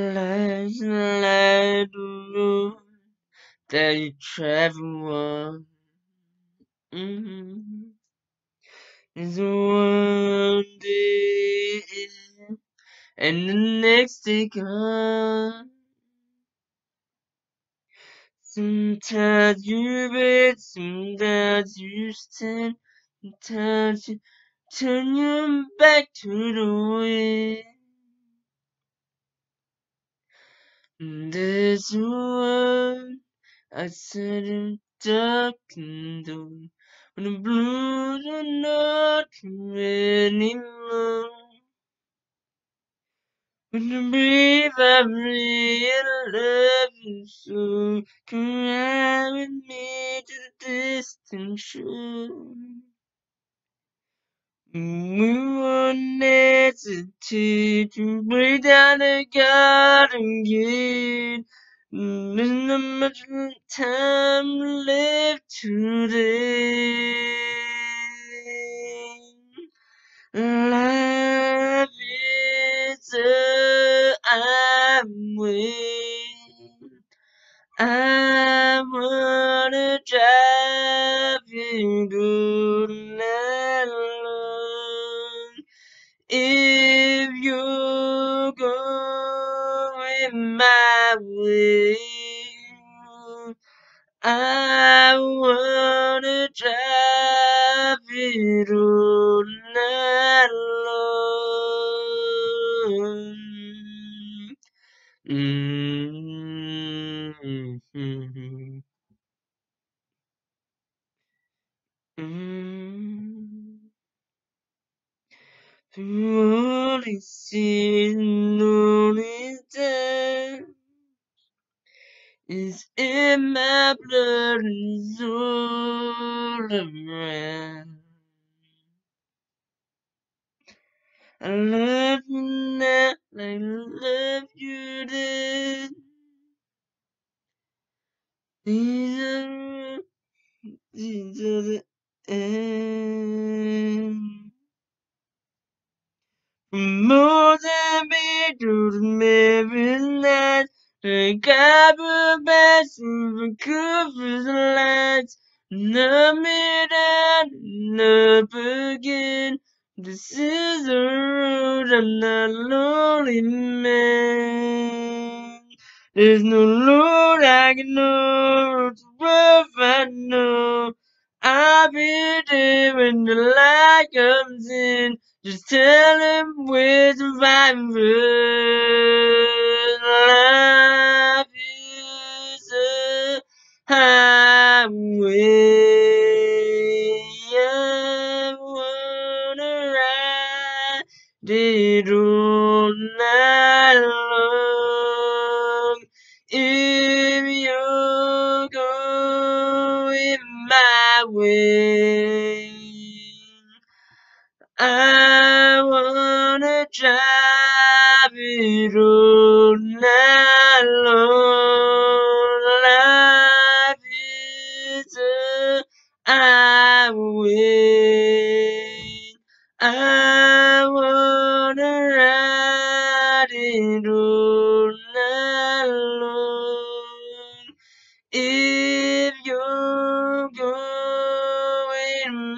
lies light moon that you travel on. Mm -hmm. One day in, and the next day gone. Sometimes you bend, sometimes you stand, sometimes you turn your back to the wind. There's one outside of darkened door when the blues are not anymore. When I breathe, I really love you so. Come ride with me to the distant shore. To break down the garden gate. Not much time left today. All these times, is in my blood, is all around. I love you now, I love you then. These are, these are the end. From Mozambique to the Maryland, the Khyber Pass and the covers lights, up and down and again. This is the road, I'm not lonely man. There's no road I can know, it's rough I know. I'll be there when the light comes in. Just tell him find me. Life is a highway. I wanna ride it all night long. Way, I wanna drive it all night long. Life is a highway. I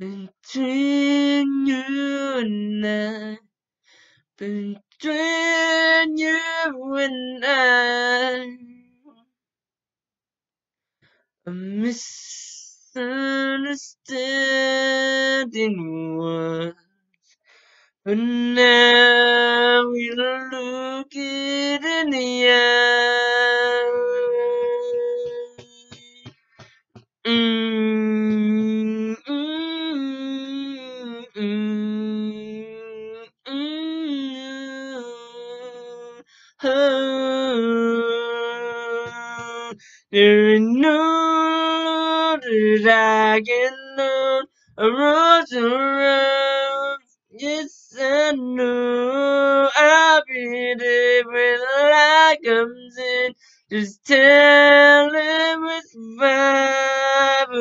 between you and I, between you and I. A misunderstanding was, but now we look it in the eye. No that I can know a rose around. Yes, I know I'll be there when light comes in. Just tell him it's forever.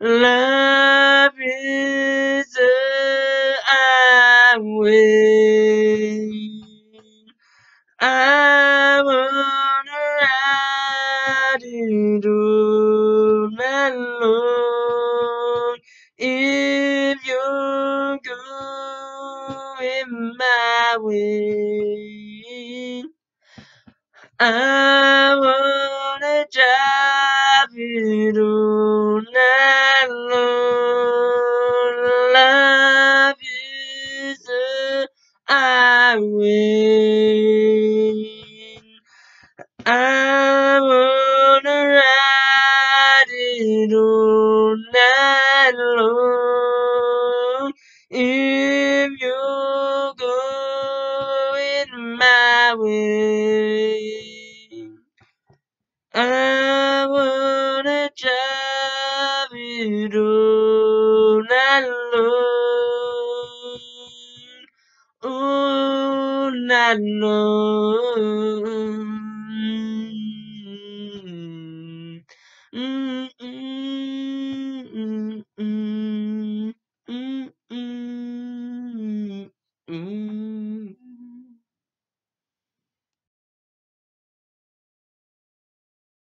Love is a highway. Going my way, I wanna drive it all night long. My I wanna drive it all night long. All mm, mm, mm, mm.